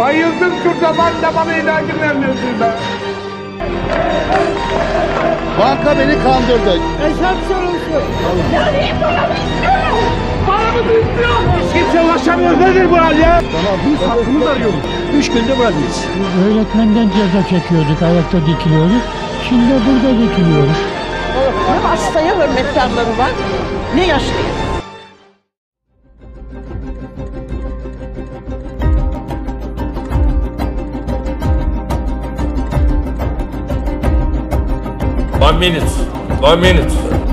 Bayıldım şurada ben de bana ilacı vermiyorsun da. Banka beni kandırdı. Hesap sorusu. Yani paramı istiyor. Paramı istiyor. Kimse ulaşamıyor. Nedir bu hal ya? Tamam biz hakkımızı arıyoruz. Üç günde buradayız. Öğretmenden ceza çekiyorduk, ayakta dikiliyorduk. Şimdi burada dikiliyoruz. Ne hastaya hürmetkarları var, ne yaşlıya. minutes. Five minutes.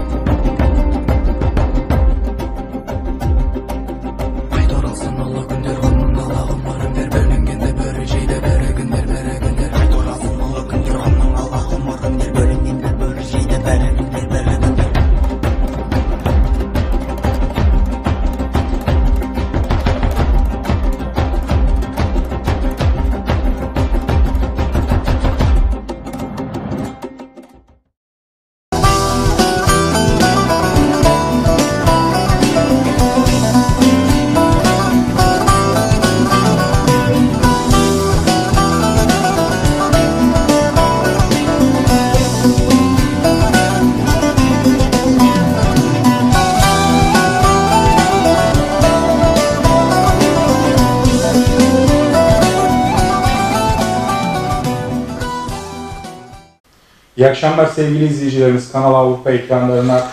İyi akşamlar sevgili izleyicilerimiz. Kanal Avrupa ekranlarına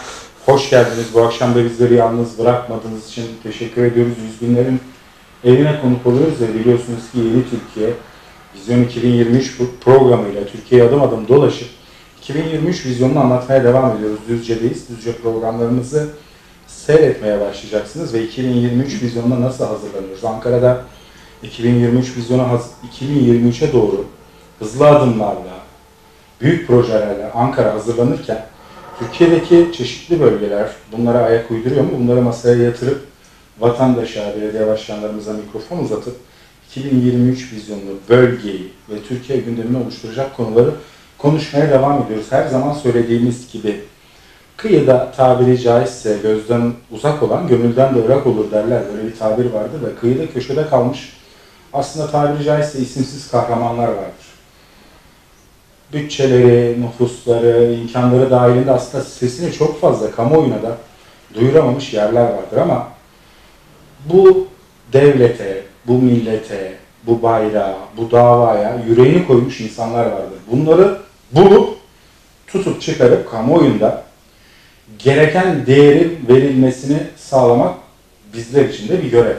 hoş geldiniz. Bu akşam da bizleri yalnız bırakmadığınız için teşekkür ediyoruz. Yüz binlerin evine konuk oluyoruz ve biliyorsunuz ki Yeni Türkiye Vizyon 2023 bu programıyla Türkiye'ye adım adım dolaşıp 2023 vizyonunu anlatmaya devam ediyoruz. Düzce'deyiz. Düzce programlarımızı seyretmeye başlayacaksınız ve 2023 vizyonuna nasıl hazırlanıyoruz? Ankara'da 2023 vizyona haz- 2023'e doğru hızlı adımlarla büyük projelerle Ankara hazırlanırken Türkiye'deki çeşitli bölgeler bunlara ayak uyduruyor mu? Bunları masaya yatırıp vatandaşa, belediye başkanlarımıza mikrofon uzatıp 2023 vizyonunu, bölgeyi ve Türkiye gündemini oluşturacak konuları konuşmaya devam ediyoruz. Her zaman söylediğimiz gibi kıyıda tabiri caizse gözden uzak olan gönülden de ırak olur derler. Böyle bir tabir vardır ve kıyıda köşede kalmış aslında tabiri caizse isimsiz kahramanlar vardır bütçeleri, nüfusları, imkanları dahilinde aslında sesini çok fazla kamuoyuna da duyuramamış yerler vardır ama bu devlete, bu millete, bu bayrağa, bu davaya yüreğini koymuş insanlar vardır. Bunları bulup tutup çıkarıp kamuoyunda gereken değerin verilmesini sağlamak bizler için de bir görev.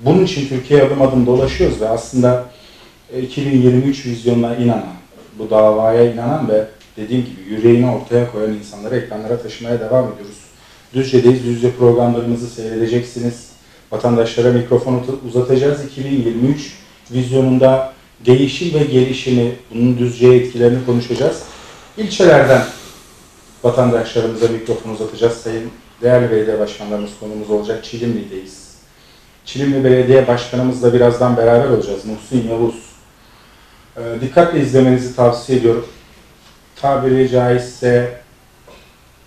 Bunun için Türkiye'ye adım adım dolaşıyoruz ve aslında 2023 vizyonuna inanan, bu davaya inanan ve dediğim gibi yüreğini ortaya koyan insanları ekranlara taşımaya devam ediyoruz. Düzce'deyiz. Düzce programlarımızı seyredeceksiniz. Vatandaşlara mikrofon ut- uzatacağız. 2023 vizyonunda değişim ve gelişimi, bunun Düzce'ye etkilerini konuşacağız. İlçelerden vatandaşlarımıza mikrofon uzatacağız. Sayın değerli belediye başkanlarımız konumuz olacak. Çilimli'deyiz. Çilimli Belediye Başkanımızla birazdan beraber olacağız. Muhsin Yavuz. Ee, dikkatle izlemenizi tavsiye ediyorum. Tabiri caizse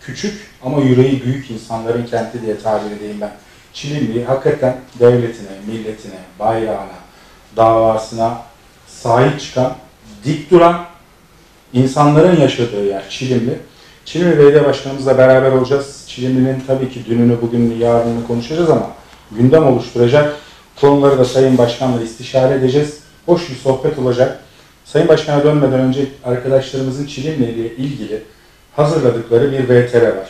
küçük ama yüreği büyük insanların kenti diye tabir edeyim ben. Çilimli hakikaten devletine, milletine, bayrağına, davasına sahip çıkan, dik duran insanların yaşadığı yer Çilimli. Çilimli Belediye Başkanımızla beraber olacağız. Çilimli'nin tabii ki dününü, bugününü, yarınını konuşacağız ama gündem oluşturacak konuları da Sayın Başkan'la istişare edeceğiz. Hoş bir sohbet olacak. Sayın Başkan'a dönmeden önce arkadaşlarımızın Çilimli ile ilgili hazırladıkları bir VTR var.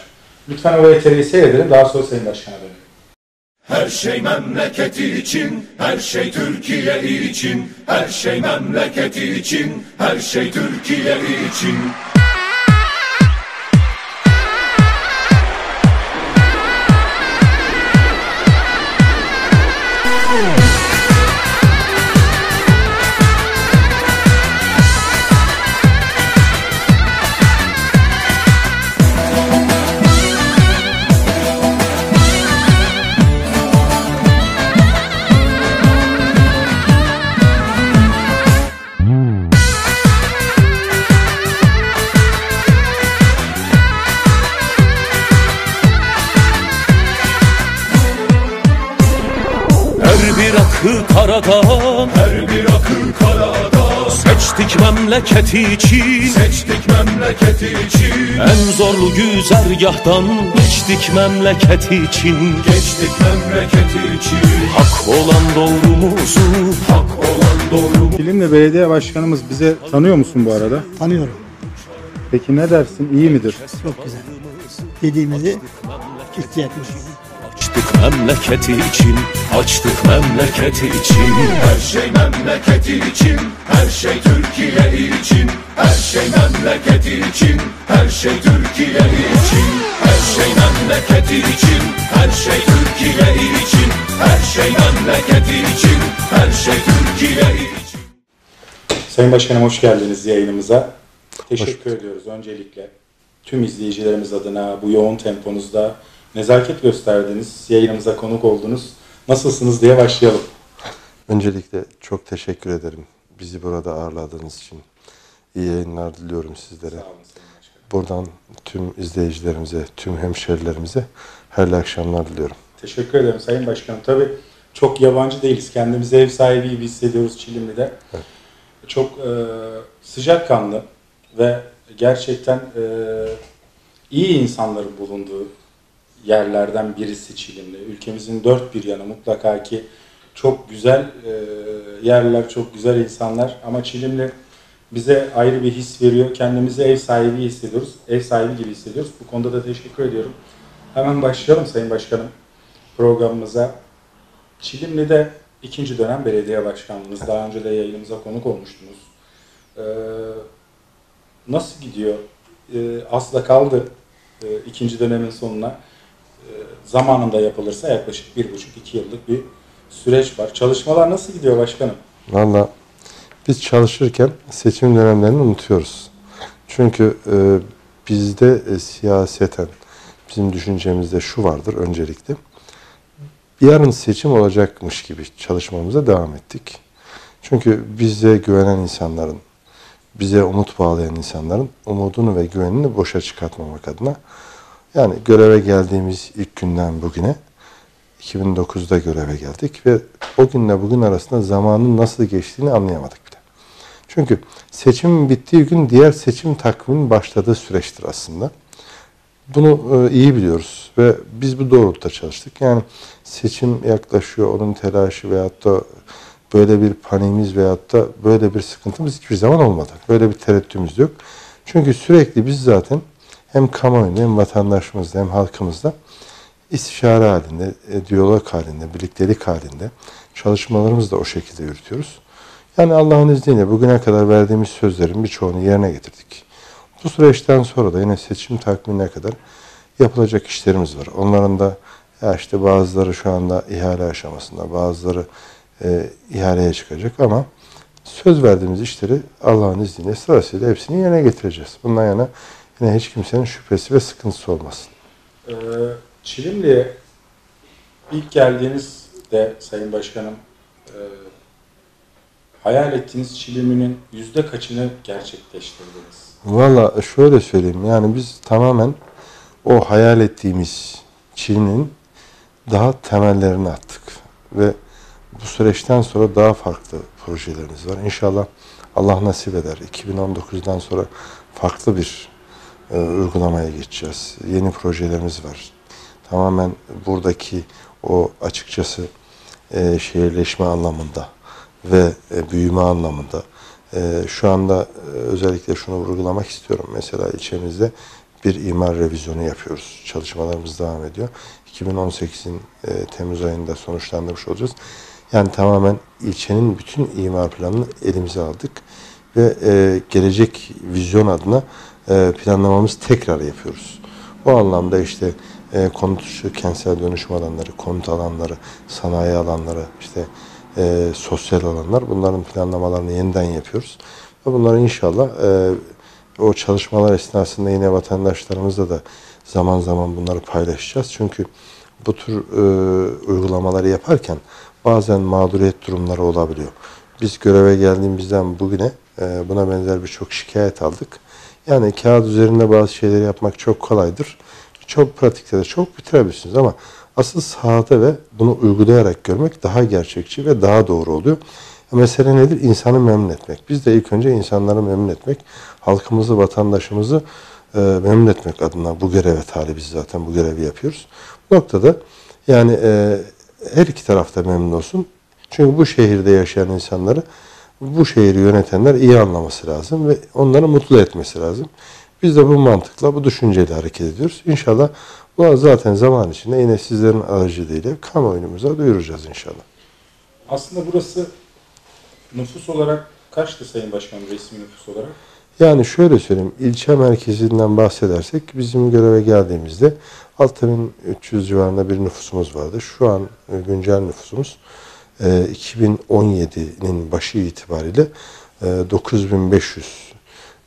Lütfen o VTR'yi seyredelim. Daha sonra Sayın Başkan'a dönelim. Her şey memleketi için, her şey Türkiye için, her şey memleketi için, her şey Türkiye için. Memleketi için Seçtik memleketi için En zorlu güzergahtan Geçtik memleketi için Geçtik memleketi için Hak olan doğrumuzu Hak olan doğrumuzu Dilimli Belediye Başkanımız bize tanıyor musun bu arada? Tanıyorum. Peki ne dersin? İyi midir? Çok güzel. Dediğimizi ihtiyatmış. Açtık memleketi için, açtık memleketi için. Her şey memleketi için, her şey Türkiye için. Her şey memleketi için, her şey Türkiye için. Her şey memleketi için, her şey Türkiye için. Her şey memleketi için, her şey Türkiye için. Sayın Başkanım hoş geldiniz yayınımıza. Teşekkür ediyoruz öncelikle. Tüm izleyicilerimiz adına bu yoğun temponuzda nezaket gösterdiniz, yayınımıza konuk oldunuz. Nasılsınız diye başlayalım. Öncelikle çok teşekkür ederim bizi burada ağırladığınız için. İyi yayınlar diliyorum sizlere. Buradan tüm izleyicilerimize, tüm hemşerilerimize hayırlı akşamlar diliyorum. Teşekkür ederim Sayın Başkanım. Tabii çok yabancı değiliz. Kendimizi ev sahibi gibi hissediyoruz Çilimli'de. Çok e, sıcakkanlı ve gerçekten e, iyi insanların bulunduğu yerlerden birisi Çilimli. Ülkemizin dört bir yanı mutlaka ki çok güzel e, yerler, çok güzel insanlar ama Çilimli bize ayrı bir his veriyor. Kendimizi ev sahibi hissediyoruz. Ev sahibi gibi hissediyoruz. Bu konuda da teşekkür ediyorum. Hemen başlayalım Sayın Başkanım programımıza. Çilimli'de ikinci dönem belediye başkanlığınız. Daha önce de yayınımıza konuk olmuştunuz. Ee, nasıl gidiyor? Ee, asla kaldı ee, ikinci dönemin sonuna. Zamanında yapılırsa yaklaşık bir buçuk iki yıllık bir süreç var. Çalışmalar nasıl gidiyor başkanım? Valla biz çalışırken seçim dönemlerini unutuyoruz. Çünkü e, bizde e, siyaseten bizim düşüncemizde şu vardır öncelikle. Yarın seçim olacakmış gibi çalışmamıza devam ettik. Çünkü bize güvenen insanların, bize umut bağlayan insanların umudunu ve güvenini boşa çıkartmamak adına yani göreve geldiğimiz ilk günden bugüne 2009'da göreve geldik ve o günle bugün arasında zamanın nasıl geçtiğini anlayamadık bile. Çünkü seçim bittiği gün diğer seçim takviminin başladığı süreçtir aslında. Bunu e, iyi biliyoruz ve biz bu doğrultuda çalıştık. Yani seçim yaklaşıyor, onun telaşı veyahut da böyle bir paniğimiz veyahut da böyle bir sıkıntımız hiçbir zaman olmadı. Böyle bir tereddütümüz yok. Çünkü sürekli biz zaten hem kamuoyunda hem vatandaşımızda hem halkımızda istişare halinde, e, diyalog halinde, birliktelik halinde çalışmalarımızı da o şekilde yürütüyoruz. Yani Allah'ın izniyle bugüne kadar verdiğimiz sözlerin birçoğunu yerine getirdik. Bu süreçten sonra da yine seçim takvimine kadar yapılacak işlerimiz var. Onların da ya işte bazıları şu anda ihale aşamasında, bazıları e, ihaleye çıkacak ama söz verdiğimiz işleri Allah'ın izniyle sırasıyla hepsini yerine getireceğiz. Bundan yana yine hiç kimsenin şüphesi ve sıkıntısı olmasın. Ee, Çilimli'ye ilk geldiğinizde Sayın Başkanım e, hayal ettiğiniz Çilimli'nin yüzde kaçını gerçekleştirdiniz? Valla şöyle söyleyeyim yani biz tamamen o hayal ettiğimiz Çin'in daha temellerini attık ve bu süreçten sonra daha farklı projelerimiz var. İnşallah Allah nasip eder. 2019'dan sonra farklı bir e, uygulamaya geçeceğiz. Yeni projelerimiz var. Tamamen buradaki o açıkçası e, şehirleşme anlamında ve e, büyüme anlamında e, şu anda e, özellikle şunu vurgulamak istiyorum. Mesela ilçemizde bir imar revizyonu yapıyoruz. Çalışmalarımız devam ediyor. 2018'in e, Temmuz ayında sonuçlandırmış olacağız. Yani tamamen ilçenin bütün imar planını elimize aldık ve e, gelecek vizyon adına planlamamızı tekrar yapıyoruz. O anlamda işte e, konut kentsel dönüşüm alanları, konut alanları, sanayi alanları, işte e, sosyal alanlar bunların planlamalarını yeniden yapıyoruz. Ve bunları inşallah e, o çalışmalar esnasında yine vatandaşlarımızla da zaman zaman bunları paylaşacağız. Çünkü bu tür e, uygulamaları yaparken bazen mağduriyet durumları olabiliyor. Biz göreve geldiğimizden bugüne e, buna benzer birçok şikayet aldık. Yani kağıt üzerinde bazı şeyleri yapmak çok kolaydır. Çok pratikte de çok bitirebilirsiniz ama asıl sahada ve bunu uygulayarak görmek daha gerçekçi ve daha doğru oluyor. Mesele nedir? İnsanı memnun etmek. Biz de ilk önce insanları memnun etmek, halkımızı, vatandaşımızı e, memnun etmek adına bu göreve talibiz zaten bu görevi yapıyoruz. Bu noktada yani e, her iki tarafta memnun olsun. Çünkü bu şehirde yaşayan insanları bu şehri yönetenler iyi anlaması lazım ve onları mutlu etmesi lazım. Biz de bu mantıkla, bu düşünceyle hareket ediyoruz. İnşallah bu zaten zaman içinde yine sizlerin aracılığıyla kamuoyumuza duyuracağız inşallah. Aslında burası nüfus olarak kaçtı Sayın Başkanım resmi nüfus olarak? Yani şöyle söyleyeyim, ilçe merkezinden bahsedersek bizim göreve geldiğimizde 6300 civarında bir nüfusumuz vardı. Şu an e, güncel nüfusumuz 2017'nin başı itibariyle e, 9500.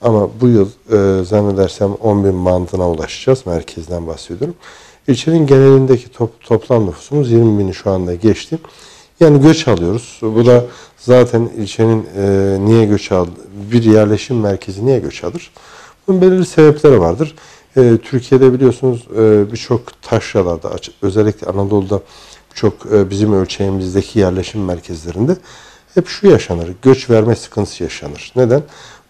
Ama bu yıl e, zannedersem 10.000 bandına ulaşacağız. Merkezden bahsediyorum. İlçenin genelindeki top- toplam nüfusumuz 20 bini şu anda geçti. Yani göç alıyoruz. Bu da zaten ilçenin e, niye göç aldı? Bir yerleşim merkezi niye göç alır? Bunun belirli sebepleri vardır. E, Türkiye'de biliyorsunuz e, birçok taşralarda, özellikle Anadolu'da birçok e, bizim ölçeğimizdeki yerleşim merkezlerinde hep şu yaşanır. Göç verme sıkıntısı yaşanır. Neden?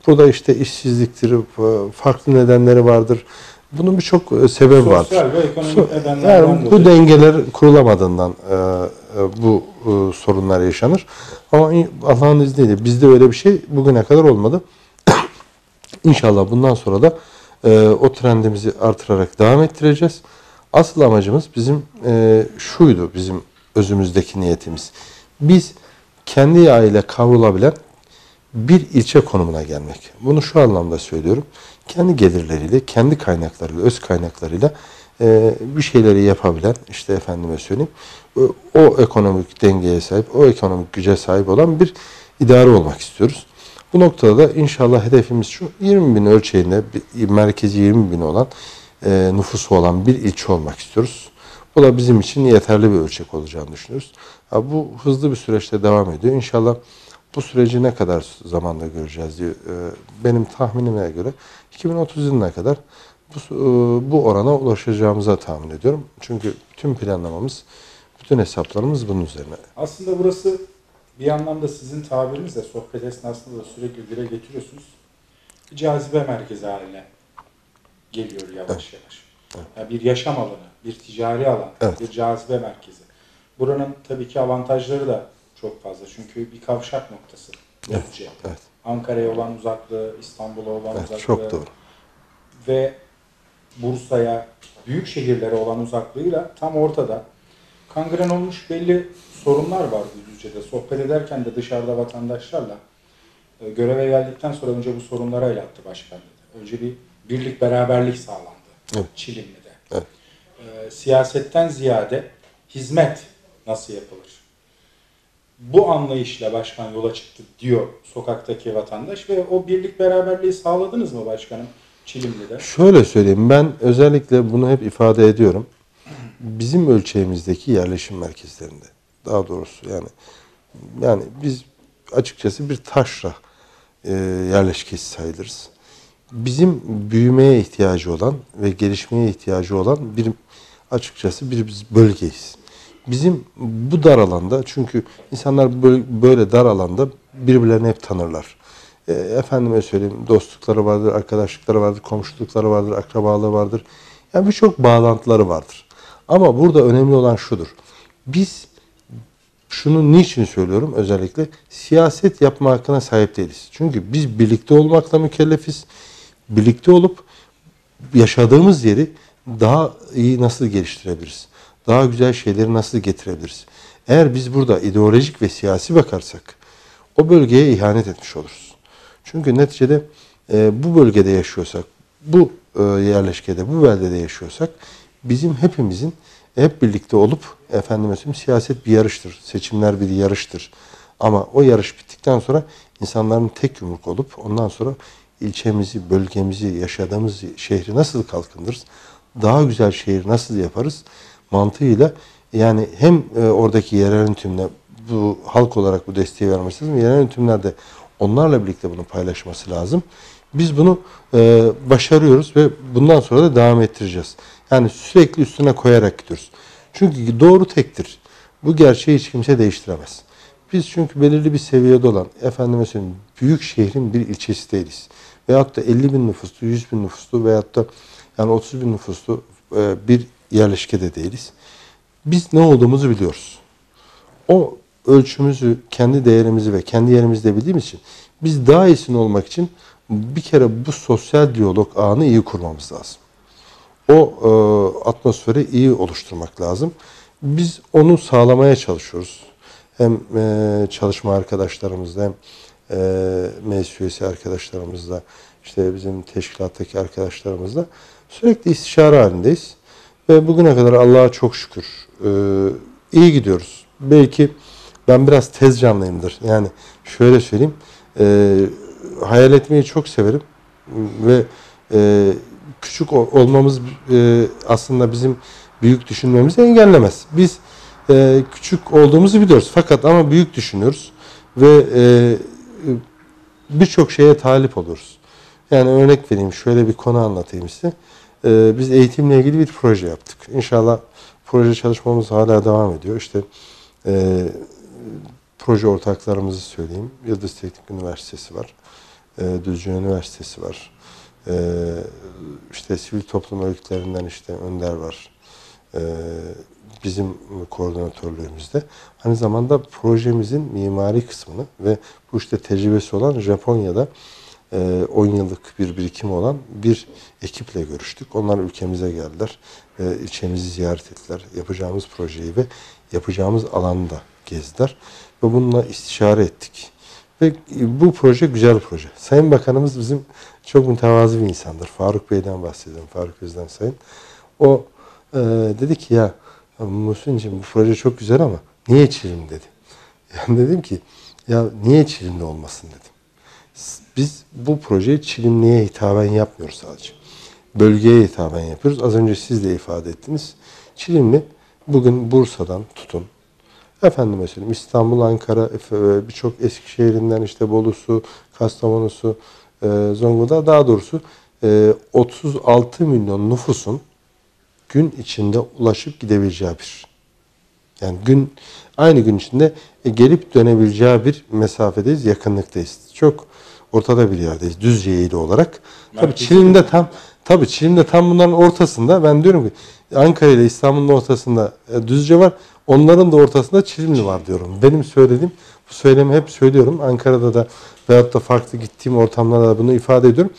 Burada işte işsizliktir, e, farklı nedenleri vardır. Bunun birçok e, sebebi vardır. Sosyal ve ekonomik So- nedenlerden yani bu dengeler kurulamadığından e, e, bu e, sorunlar yaşanır. Ama Allah'ın izniyle bizde öyle bir şey bugüne kadar olmadı. İnşallah bundan sonra da e, o trendimizi artırarak devam ettireceğiz. Asıl amacımız bizim e, şuydu bizim özümüzdeki niyetimiz. Biz kendi yağıyla kavrulabilen bir ilçe konumuna gelmek. Bunu şu anlamda söylüyorum. Kendi gelirleriyle, kendi kaynaklarıyla, öz kaynaklarıyla e, bir şeyleri yapabilen, işte efendime söyleyeyim, o, o ekonomik dengeye sahip, o ekonomik güce sahip olan bir idare olmak istiyoruz. Bu noktada da inşallah hedefimiz şu, 20 bin ölçeğinde, merkezi 20 bin olan, e, nüfusu olan bir ilçe olmak istiyoruz. Bu da bizim için yeterli bir ölçek olacağını düşünüyoruz. Ha, bu hızlı bir süreçte devam ediyor. İnşallah bu süreci ne kadar zamanda göreceğiz diye e, benim tahminime göre 2030 yılına kadar bu, e, bu orana ulaşacağımıza tahmin ediyorum. Çünkü tüm planlamamız, bütün hesaplarımız bunun üzerine. Aslında burası bir anlamda sizin tabirinizle sohbet esnasında da sürekli dile getiriyorsunuz. Cazibe merkezi haline geliyor yavaş yavaş. Yani bir yaşam alanı, bir ticari alan, Evet. bir cazibe merkezi. Buranın tabii ki avantajları da çok fazla. Çünkü bir kavşak noktası. Evet, evet. Ankara'ya olan uzaklığı, İstanbul'a olan Evet, uzaklığı çok doğru. ve Bursa'ya, büyük şehirlere olan uzaklığıyla tam ortada. Kangren olmuş belli sorunlar var Düzce'de. Sohbet ederken de dışarıda vatandaşlarla e, göreve geldikten sonra önce bu sorunlara el attı başkan dedi. Önce bir birlik beraberlik sağlandı Evet. Çilimli'de. Evet. E, siyasetten ziyade hizmet nasıl yapılır? Bu anlayışla başkan yola çıktı diyor sokaktaki vatandaş ve o birlik beraberliği sağladınız mı başkanım Çilimli'de? Şöyle söyleyeyim ben özellikle bunu hep ifade ediyorum. Bizim ölçeğimizdeki yerleşim merkezlerinde daha doğrusu yani yani biz açıkçası bir taşra e, yerleşkesi sayılırız. Bizim büyümeye ihtiyacı olan ve gelişmeye ihtiyacı olan bir açıkçası bir biz bölgeyiz. Bizim bu dar alanda çünkü insanlar böyle, dar alanda birbirlerini hep tanırlar. E, efendime söyleyeyim dostlukları vardır, arkadaşlıkları vardır, komşulukları vardır, akrabalığı vardır. Yani birçok bağlantıları vardır. Ama burada önemli olan şudur. Biz şunu niçin söylüyorum özellikle siyaset yapma hakkına sahip değiliz. Çünkü biz birlikte olmakla mükellefiz. Birlikte olup yaşadığımız yeri daha iyi nasıl geliştirebiliriz? Daha güzel şeyleri nasıl getirebiliriz? Eğer biz burada ideolojik ve siyasi bakarsak o bölgeye ihanet etmiş oluruz. Çünkü neticede e, bu bölgede yaşıyorsak, bu e, yerleşkede, bu beldede yaşıyorsak bizim hepimizin hep birlikte olup efendime söyleyeyim siyaset bir yarıştır. Seçimler bir yarıştır. Ama o yarış bittikten sonra insanların tek yumruk olup ondan sonra ilçemizi, bölgemizi, yaşadığımız şehri nasıl kalkındırırız? Daha güzel şehir nasıl yaparız? Mantığıyla yani hem e, oradaki yerel yönetimle bu halk olarak bu desteği vermesi lazım. Yerel yönetimler de onlarla birlikte bunu paylaşması lazım. Biz bunu e, başarıyoruz ve bundan sonra da devam ettireceğiz. Yani sürekli üstüne koyarak gidiyoruz. Çünkü doğru tektir. Bu gerçeği hiç kimse değiştiremez. Biz çünkü belirli bir seviyede olan, efendime söyleyeyim, büyük şehrin bir ilçesi değiliz. Veyahut da 50 bin nüfuslu, 100 bin nüfuslu veyahut da yani 30 bin nüfuslu e, bir yerleşkede değiliz. Biz ne olduğumuzu biliyoruz. O ölçümüzü, kendi değerimizi ve kendi yerimizde bildiğimiz için biz daha iyisini olmak için bir kere bu sosyal diyalog ağını iyi kurmamız lazım. O e, atmosferi iyi oluşturmak lazım. Biz onu sağlamaya çalışıyoruz. Hem e, çalışma arkadaşlarımızla hem e, meclis üyesi arkadaşlarımızla, işte bizim teşkilattaki arkadaşlarımızla sürekli istişare halindeyiz. Ve bugüne kadar Allah'a çok şükür e, iyi gidiyoruz. Belki ben biraz tez canlıyımdır. Yani şöyle söyleyeyim, e, hayal etmeyi çok severim ve e, küçük olmamız aslında bizim büyük düşünmemizi engellemez. Biz küçük olduğumuzu biliyoruz fakat ama büyük düşünüyoruz ve e, birçok şeye talip oluruz. Yani örnek vereyim, şöyle bir konu anlatayım size. E, biz eğitimle ilgili bir proje yaptık. İnşallah proje çalışmamız hala devam ediyor. İşte e, proje ortaklarımızı söyleyeyim. Yıldız Teknik Üniversitesi var. E, Düzce Üniversitesi var. E, işte sivil toplum örgütlerinden işte Önder var. E, bizim koordinatörlüğümüzde. Aynı zamanda projemizin mimari kısmını ve bu işte tecrübesi olan Japonya'da e, 10 yıllık bir birikimi olan bir ekiple görüştük. Onlar ülkemize geldiler. E, ilçemizi ziyaret ettiler. Yapacağımız projeyi ve yapacağımız alanda gezdiler. Ve bununla istişare ettik. Ve bu proje güzel bir proje. Sayın Bakanımız bizim çok mütevazı bir insandır. Faruk Bey'den bahsedelim. Faruk Özden Sayın. O e, dedi ki ya Muhsin'cim bu proje çok güzel ama niye Çilim dedi. Yani dedim ki ya niye Çilimli olmasın dedim. Biz bu projeyi Çilimli'ye hitaben yapmıyoruz sadece. Bölgeye hitaben yapıyoruz. Az önce siz de ifade ettiniz. Çilimli bugün Bursa'dan tutun. Efendime söyleyeyim İstanbul, Ankara, Efe- birçok Eskişehir'inden işte Bolu'su, Kastamonu'su, e, Zonguldak daha doğrusu e, 36 milyon nüfusun gün içinde ulaşıp gidebileceği bir yani gün aynı gün içinde e, gelip dönebileceği bir mesafedeyiz, yakınlıktayız. Çok ortada bir yerdeyiz Düzce ili olarak. Tabii Çilim'de tam tabii Çilim'de tam bunların ortasında ben diyorum ki Ankara ile İstanbul'un ortasında e, Düzce var. Onların da ortasında Çilimli var diyorum. Benim söylediğim bu söylemi hep söylüyorum. Ankara'da da veyahut da farklı gittiğim ortamlarda da bunu ifade ediyorum.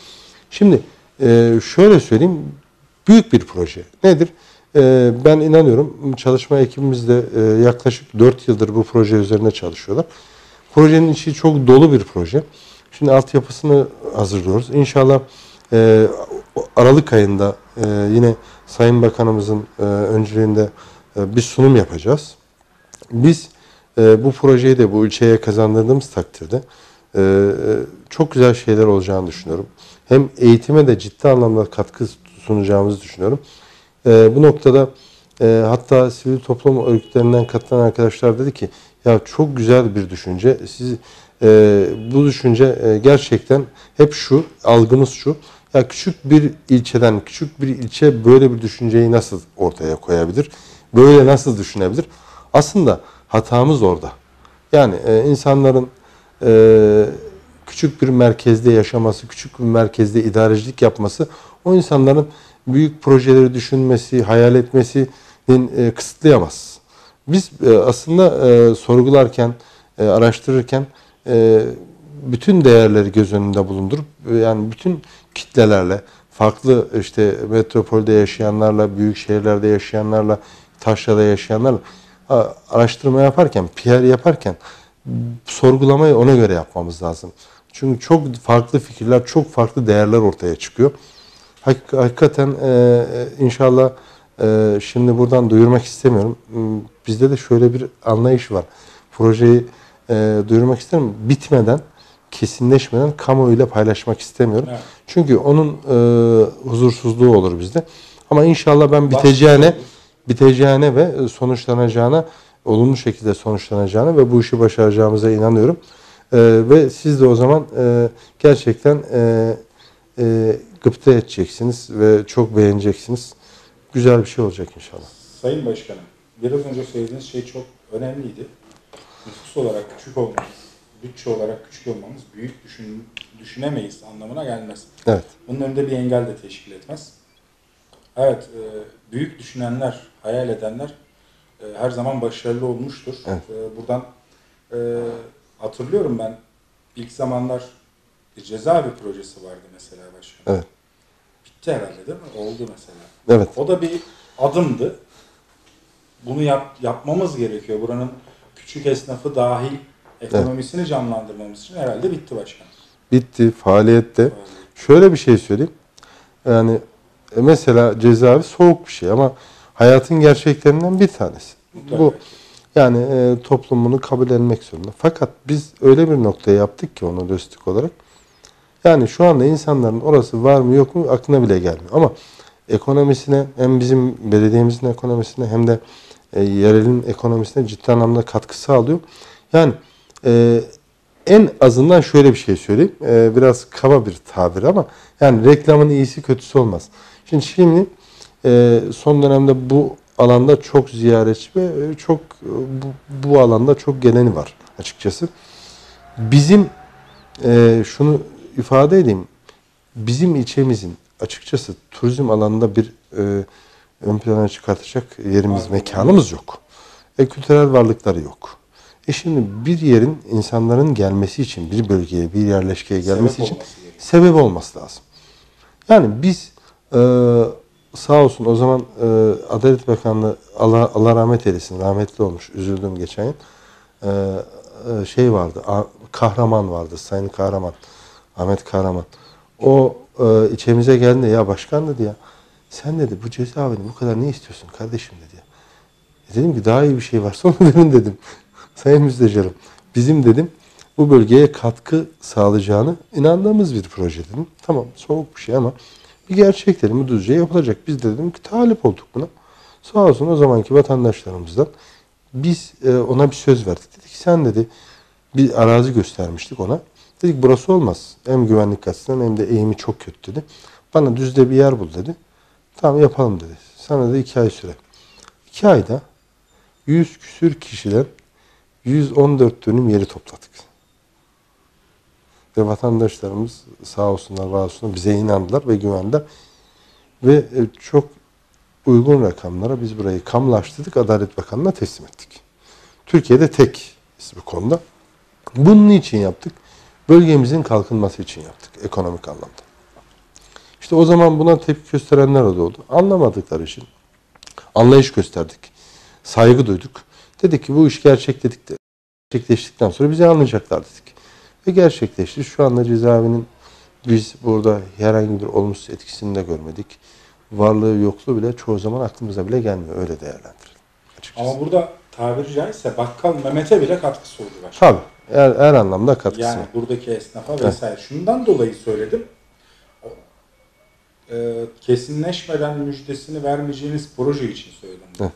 Şimdi e, şöyle söyleyeyim. Büyük bir proje. Nedir? E, ben inanıyorum çalışma ekibimiz de e, yaklaşık 4 yıldır bu proje üzerine çalışıyorlar. Projenin içi çok dolu bir proje. Şimdi altyapısını hazırlıyoruz. İnşallah e, Aralık ayında e, yine Sayın Bakanımızın öncülüğünde bir sunum yapacağız. Biz bu projeyi de bu ülkeye kazandırdığımız takdirde çok güzel şeyler olacağını düşünüyorum. Hem eğitime de ciddi anlamda katkı sunacağımızı düşünüyorum. E, bu noktada e, hatta sivil toplum örgütlerinden katılan arkadaşlar dedi ki ya çok güzel bir düşünce. Siz e, bu düşünce e, gerçekten hep şu algımız şu. Ya küçük bir ilçeden küçük bir ilçe böyle bir düşünceyi nasıl ortaya koyabilir? Böyle nasıl düşünebilir? Aslında hatamız orada. Yani e, insanların e, küçük bir merkezde yaşaması, küçük bir merkezde idarecilik yapması o insanların büyük projeleri düşünmesi, hayal etmesinin e, kısıtlayamaz. Biz e, aslında e, sorgularken, e, araştırırken e, bütün değerleri göz önünde bulundurup e, yani bütün kitlelerle, farklı işte metropolde yaşayanlarla, büyük şehirlerde yaşayanlarla, taşrada yaşayanlarla araştırma yaparken, PR yaparken sorgulamayı ona göre yapmamız lazım. Çünkü çok farklı fikirler, çok farklı değerler ortaya çıkıyor. Hak- Hakikaten e, inşallah e, şimdi buradan duyurmak istemiyorum. M, Bizde de şöyle bir anlayış var. Projeyi e, duyurmak isterim. Bitmeden, kesinleşmeden kamuoyuyla paylaşmak istemiyorum. Evet. Çünkü onun e, huzursuzluğu olur bizde. Ama inşallah ben biteceğine, biteceğine ve sonuçlanacağına, olumlu şekilde sonuçlanacağına ve bu işi başaracağımıza inanıyorum. E, ve siz de o zaman e, gerçekten e, e, gıpta edeceksiniz ve çok beğeneceksiniz. Güzel bir şey olacak inşallah. Sayın Başkanım, biraz önce söylediğiniz şey çok önemliydi. nüfus olarak küçük olmamız, bütçe olarak küçük olmamız büyük düşün, düşünemeyiz anlamına gelmez. Evet. Bunun önünde bir engel de teşkil etmez. Evet, e, büyük düşünenler, hayal edenler e, her zaman başarılı olmuştur. Evet. E, buradan e, hatırlıyorum ben ilk zamanlar bir cezaevi projesi vardı mesela başkanım. Evet. Bitti herhalde değil mi? Oldu mesela. Evet. O da bir adımdı. Bunu yap, yapmamız gerekiyor. Buranın küçük esnafı dahil ekonomisini canlandırmamız için herhalde bitti başkanım. Bitti, faaliyette. Faaliyet. Şöyle bir şey söyleyeyim. Yani e, mesela cezaevi soğuk bir şey ama hayatın gerçeklerinden bir tanesi. Mutlaka Bu yani e, toplum bunu kabul etmek zorunda. Fakat biz öyle bir noktaya yaptık ki onu lojistik olarak. Yani şu anda insanların orası var mı yok mu aklına bile gelmiyor. Ama ekonomisine hem bizim belediyemizin ekonomisine hem de e, yerelin ekonomisine ciddi anlamda katkı sağlıyor. Yani e, en azından şöyle bir şey söyleyeyim. E, biraz kaba bir tabir ama yani reklamın iyisi kötüsü olmaz. Şimdi şimdi e, son dönemde bu alanda çok ziyaretçi ve e, çok e, bu, bu alanda çok geleni var açıkçası. Bizim e, şunu ifade edeyim. Bizim ilçemizin açıkçası turizm alanında bir e, ön plana çıkartacak yerimiz, mekanımız yok. E, kültürel varlıkları yok. E şimdi bir yerin insanların gelmesi için, bir bölgeye, bir yerleşkeye gelmesi Sebep için olması sebep olması lazım. Yani biz e, sağ olsun o zaman e, Adalet Bakanlığı Allah, Allah rahmet eylesin rahmetli olmuş üzüldüm geçen yıl. E, e, şey vardı kahraman vardı Sayın Kahraman Ahmet Kahraman. O e, içemize geldi ya başkan dedi ya sen dedi bu cezaevini bu kadar ne istiyorsun kardeşim dedi ya. E dedim ki daha iyi bir şey varsa onu verin dedim. Sayın Müsteşarım bizim dedim bu bölgeye katkı sağlayacağını inandığımız bir proje dedim. Tamam soğuk bir şey ama bir gerçek dedim bu düzce yapılacak. Biz de dedim ki talip olduk buna. Sağ olsun o zamanki vatandaşlarımızdan biz e, ona bir söz verdik. Dedik ki sen dedi bir arazi göstermiştik ona. Dedik burası olmaz. Hem güvenlik açısından hem de eğimi çok kötü dedi. Bana düzde bir yer bul dedi. Tamam yapalım dedi. Sana da iki ay süre. İki ayda 100 küsür kişiden 114 dönüm yeri topladık. Ve vatandaşlarımız sağ olsunlar var olsunlar bize inandılar ve güvendiler. Ve e, çok uygun rakamlara biz burayı kamlaştırdık. Adalet Bakanlığı'na teslim ettik. Türkiye'de tek bu konuda. Bunun için yaptık. Bölgemizin kalkınması için yaptık ekonomik anlamda. İşte o zaman buna tepki gösterenler de oldu. Anlamadıkları için anlayış gösterdik. Saygı duyduk. Dedik ki bu iş gerçek dedik de gerçekleştikten sonra bizi anlayacaklar dedik. Ve gerçekleşti. Şu anda cezaevinin biz burada herhangi bir olumsuz etkisini de görmedik. Varlığı yokluğu bile çoğu zaman aklımıza bile gelmiyor. Öyle değerlendirelim. Açıkçası. Ama burada tabiri caizse bakkal Mehmet'e bile katkısı oldu. Tabii. Her, her anlamda katkısı Yani var. buradaki esnafa vesaire. Şundan dolayı söyledim. E, kesinleşmeden müjdesini vermeyeceğiniz proje için söyledim. Evet.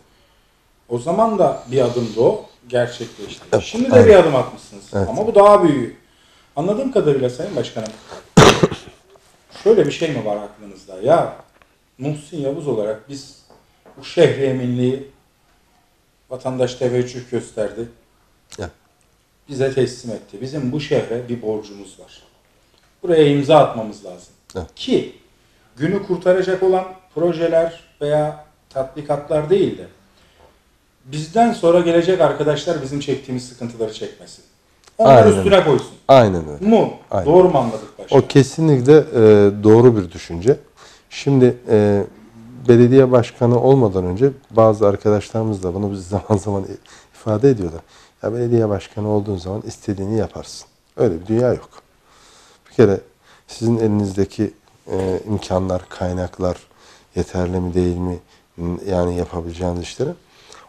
O zaman da bir adımdı o. Gerçekleşti. Evet, Şimdi de aynen. bir adım atmışsınız. Evet. Ama bu daha büyüğü. Anladığım kadarıyla Sayın Başkanım, şöyle bir şey mi var aklınızda? Ya Muhsin Yavuz olarak biz bu şehri eminliği vatandaş teveccüh gösterdi. Bize teslim etti. Bizim bu şehre bir borcumuz var. Buraya imza atmamız lazım. Evet. Ki günü kurtaracak olan projeler veya tatbikatlar değil de bizden sonra gelecek arkadaşlar bizim çektiğimiz sıkıntıları çekmesin. Onlar Aynen. üstüne koysun. Aynen öyle. Mu? Aynen. Doğru mu anladık başkanım? O kesinlikle e, doğru bir düşünce. Şimdi e, belediye başkanı olmadan önce bazı arkadaşlarımız da bunu biz zaman zaman ifade ediyorlar. Ya belediye başkanı olduğun zaman istediğini yaparsın. Öyle bir dünya yok. Bir kere sizin elinizdeki e, imkanlar, kaynaklar yeterli mi değil mi yani yapabileceğiniz işleri.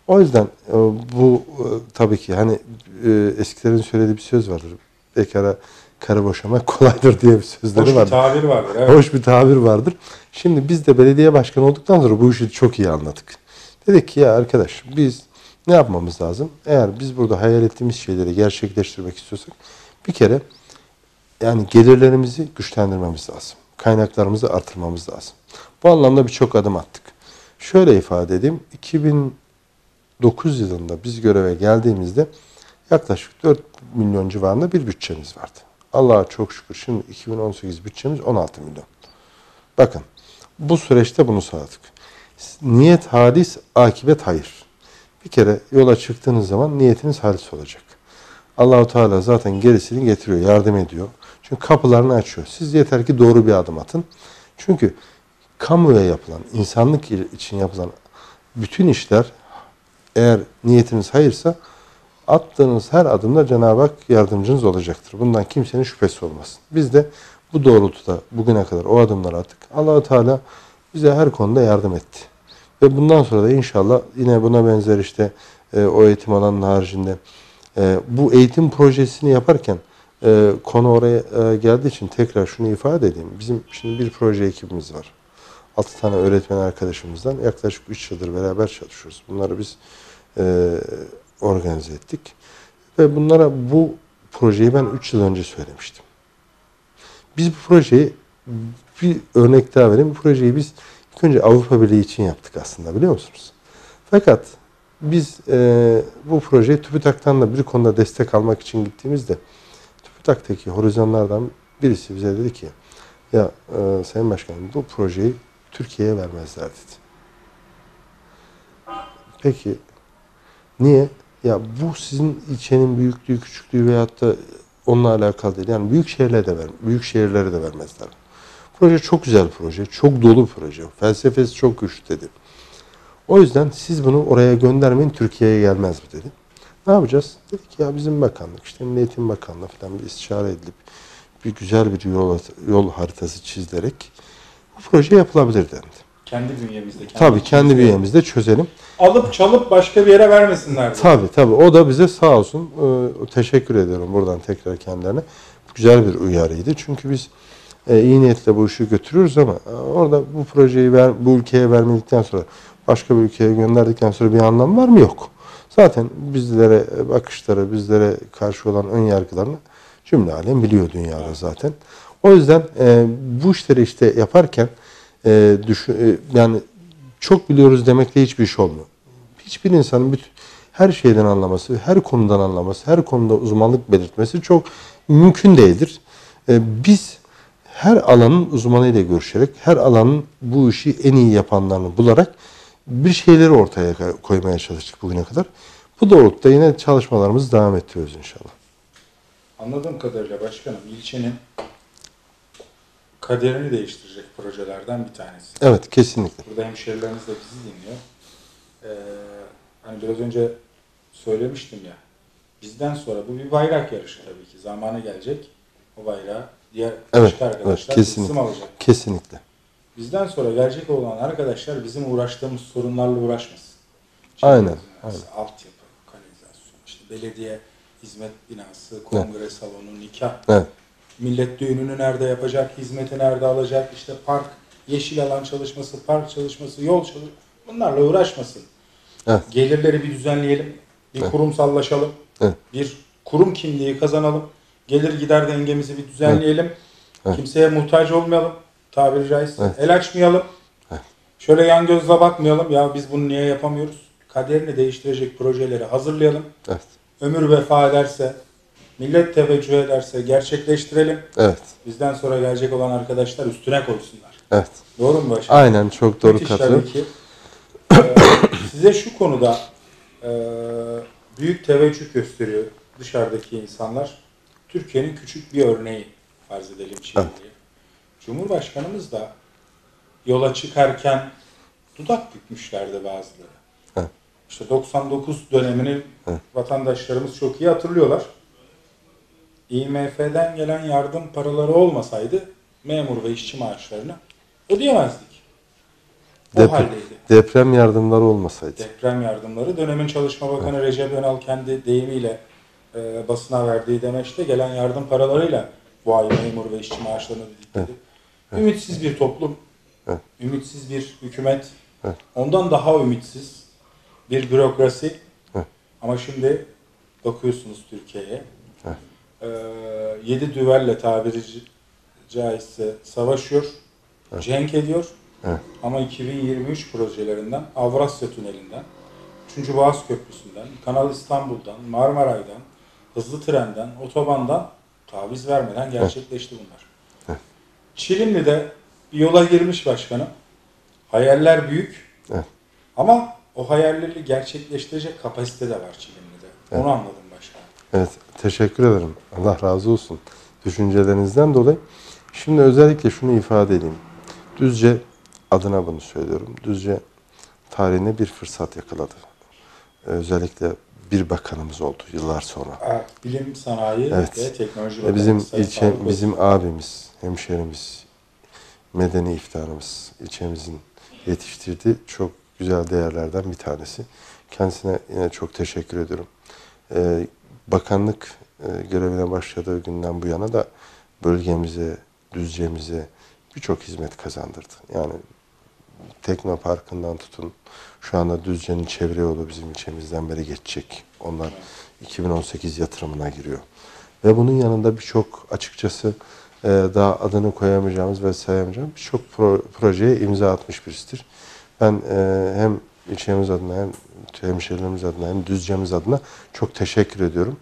O yüzden e, bu e, tabii ki hani e, eskilerin söylediği bir söz vardır. Bekara karı boşamak kolaydır diye bir sözleri Hoş bir vardır. tabir vardır. Evet. Hoş bir tabir vardır. Şimdi biz de belediye başkanı olduktan sonra bu işi çok iyi anladık. Dedik ki ya arkadaş biz ne yapmamız lazım? Eğer biz burada hayal ettiğimiz şeyleri gerçekleştirmek istiyorsak bir kere yani gelirlerimizi güçlendirmemiz lazım. Kaynaklarımızı artırmamız lazım. Bu anlamda birçok adım attık. Şöyle ifade edeyim. 2009 yılında biz göreve geldiğimizde yaklaşık 4 milyon civarında bir bütçemiz vardı. Allah'a çok şükür şimdi 2018 bütçemiz 16 milyon. Bakın bu süreçte bunu sağladık. Niyet halis, akibet hayır. Bir kere yola çıktığınız zaman niyetiniz halis olacak. Allahu Teala zaten gerisini getiriyor, yardım ediyor. Çünkü kapılarını açıyor. Siz yeter ki doğru bir adım atın. Çünkü kamuya yapılan, insanlık için yapılan bütün işler eğer niyetiniz hayırsa attığınız her adımda Cenab-ı Hak yardımcınız olacaktır. Bundan kimsenin şüphesi olmasın. Biz de bu doğrultuda bugüne kadar o adımları attık. Allahu Teala bize her konuda yardım etti. Ve bundan sonra da inşallah yine buna benzer işte e, o eğitim alanının haricinde e, bu eğitim projesini yaparken e, konu oraya e, geldiği için tekrar şunu ifade edeyim. Bizim şimdi bir proje ekibimiz var. 6 tane öğretmen arkadaşımızdan yaklaşık 3 yıldır beraber çalışıyoruz. Bunları biz e, organize ettik. Ve bunlara bu projeyi ben 3 yıl önce söylemiştim. Biz bu projeyi bir örnek daha vereyim. Bu projeyi biz ilk önce Avrupa Birliği için yaptık aslında biliyor musunuz? Fakat biz e, bu projeyi TÜBİTAK'tan da bir konuda destek almak için gittiğimizde TÜBİTAK'taki horizonlardan birisi bize dedi ki ya e, Sayın Başkanım bu projeyi Türkiye'ye vermezler dedi. Peki niye? Ya bu sizin ilçenin büyüklüğü, küçüklüğü veyahut da onunla alakalı değil. Yani büyük şehirlere de ver, büyük şehirlere de vermezler. Proje çok güzel proje, çok dolu proje. Felsefesi çok güçlü dedi. O yüzden siz bunu oraya göndermeyin, Türkiye'ye gelmez mi dedi. Ne yapacağız? Dedik ya bizim bakanlık, işte Milli Eğitim Bakanlığı falan bir istişare edilip bir güzel bir yol, yol haritası çizilerek bu proje yapılabilir dendi. Kendi bünyemizde. Kendi Tabii kendi bünyemizde çözelim. Alıp çalıp başka bir yere vermesinler. diye. Tabii tabii. O da bize sağ olsun. e, teşekkür ediyorum buradan tekrar kendilerine. Güzel bir uyarıydı. Çünkü biz e, iyi niyetle bu işi götürüyoruz ama e, orada bu projeyi ver, bu ülkeye vermedikten sonra başka bir ülkeye gönderdikten sonra bir anlam var mı? Yok. Zaten bizlere e, bakışları, bizlere karşı olan ön yargılarını cümle alem biliyor dünyada zaten. O yüzden e, bu işleri işte yaparken e, düşün, e, yani çok biliyoruz demekle hiçbir iş olmuyor. Hiçbir insanın bütün her şeyden anlaması, her konudan anlaması, her konuda uzmanlık belirtmesi çok mümkün değildir. E, biz her alanın uzmanıyla görüşerek, her alanın bu işi en iyi yapanlarını bularak bir şeyleri ortaya koymaya çalıştık bugüne kadar. Bu doğrultuda yine çalışmalarımızı devam ettiriyoruz inşallah. Anladığım kadarıyla başkanım ilçenin kaderini değiştirecek projelerden bir tanesi. Evet, kesinlikle. Burada hemşerilerimiz de bizi dinliyor. Ee, hani biraz önce söylemiştim ya. Bizden sonra bu bir bayrak yarışı tabii ki. Zamanı gelecek. O bayrağı diğer Evet, başka evet, arkadaşlar kesinlikle. teslim alacak. Kesinlikle. Bizden sonra gelecek olan arkadaşlar bizim uğraştığımız sorunlarla uğraşmasın. Aynen, binası, aynen. Altyapı, kanalizasyon, işte belediye hizmet binası, kongre salonu, nikah. Evet. Millet düğününü nerede yapacak, hizmeti nerede alacak, işte park, yeşil alan çalışması, park çalışması, yol çalışması. Bunlarla uğraşmasın. Evet. Gelirleri bir düzenleyelim, bir Evet. kurumsallaşalım, Evet. bir kurum kimliği kazanalım, gelir gider dengemizi bir düzenleyelim, Evet. kimseye muhtaç olmayalım, tabiri caizse, Evet. el açmayalım, Evet. şöyle yan gözle bakmayalım, ya biz bunu niye yapamıyoruz? Kaderini değiştirecek projeleri hazırlayalım, Evet. ömür vefa ederse, millet teveccüh ederse gerçekleştirelim. Evet. Bizden sonra gelecek olan arkadaşlar üstüne koysunlar. Evet. Doğru mu başkanım? Aynen çok doğru Müthiş katılıyorum. tabii ki. Ee, size şu konuda e, büyük teveccüh gösteriyor dışarıdaki insanlar. Türkiye'nin küçük bir örneği farz edelim şimdi. Cumhurbaşkanımız da yola çıkarken dudak bükmüşlerdi bazıları. Evet. İşte 99 dönemini Evet. vatandaşlarımız çok iyi hatırlıyorlar. IMF'den gelen yardım paraları olmasaydı memur ve işçi maaşlarını ödeyemezdik. O Dep- haldeydi. deprem yardımları olmasaydı. Deprem yardımları. Dönemin Çalışma Bakanı Recep Önal kendi deyimiyle e, basına verdiği demeçte gelen yardım paralarıyla bu ay memur ve işçi maaşlarını dedi. Ümitsiz bir toplum, ümitsiz bir hükümet, ondan daha ümitsiz bir bürokrasi. Ama şimdi bakıyorsunuz Türkiye'ye. E, yedi düvelle tabiri ca- caizse savaşıyor, cenk ediyor. Evet. Ama 2023 projelerinden, Avrasya Tüneli'nden, 3. Boğaz Köprüsü'nden, Kanal İstanbul'dan, Marmaray'dan, hızlı trenden, otobandan taviz vermeden gerçekleşti bunlar. Çilimli'de bir yola girmiş başkanım. Hayaller büyük. Evet. Ama o hayalleri gerçekleştirecek kapasite de var Çilimli'de. Onu anladım başkanım. Evet, teşekkür ederim. Allah razı olsun düşüncelerinizden dolayı. Şimdi özellikle şunu ifade edeyim. Düzce adına bunu söylüyorum. Düzce tarihine bir fırsat yakaladı. Özellikle bir bakanımız oldu yıllar sonra. Evet, Bilim, sanayi Evet. ve teknoloji Bakanı Bizim ilçe, bizim abimiz, hemşerimiz, medeni iftarımız, ilçemizin yetiştirdiği çok güzel değerlerden bir tanesi. Kendisine yine çok teşekkür ediyorum. Ee, bakanlık e, görevine başladığı günden bu yana da bölgemize, düzcemize birçok hizmet kazandırdı. Yani Teknoparkı'ndan tutun, şu anda Düzce'nin çevre yolu bizim ilçemizden beri geçecek. Onlar 2018 yatırımına giriyor. Ve bunun yanında birçok açıkçası e, daha adını koyamayacağımız ve sayamayacağımız birçok pro- projeye imza atmış birisidir. Ben e, hem ilçemiz adına hem hemşehrilerimiz adına hem Düzce'miz adına çok teşekkür ediyorum.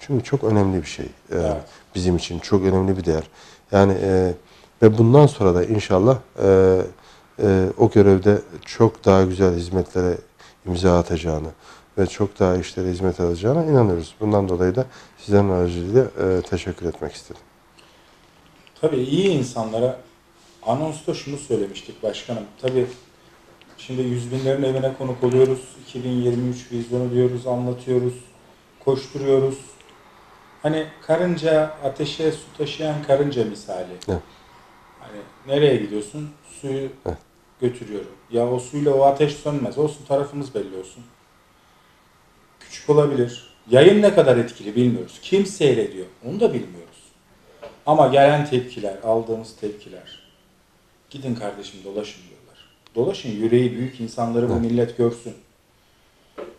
Çünkü çok önemli bir şey. e, Evet. Bizim için çok önemli bir değer. Yani ve bundan sonra da inşallah e, o görevde çok daha güzel hizmetlere imza atacağını ve çok daha işlere hizmet alacağına inanıyoruz. Bundan dolayı da sizlerin aracılığıyla e, teşekkür etmek istedim. Tabii iyi insanlara anonsta şunu söylemiştik başkanım. Tabii şimdi yüz binlerin evine konuk oluyoruz. 2023 vizyonu diyoruz, anlatıyoruz, koşturuyoruz. Hani karınca ateşe su taşıyan karınca misali. Evet. Hani nereye gidiyorsun? Suyu Evet. Götürüyorum. Ya o suyla o ateş sönmez. Olsun tarafımız belli olsun. Küçük olabilir. Yayın ne kadar etkili bilmiyoruz. Kim seyrediyor? Onu da bilmiyoruz. Ama gelen tepkiler, aldığımız tepkiler. Gidin kardeşim dolaşın diyorlar. Dolaşın yüreği büyük insanları bu millet görsün.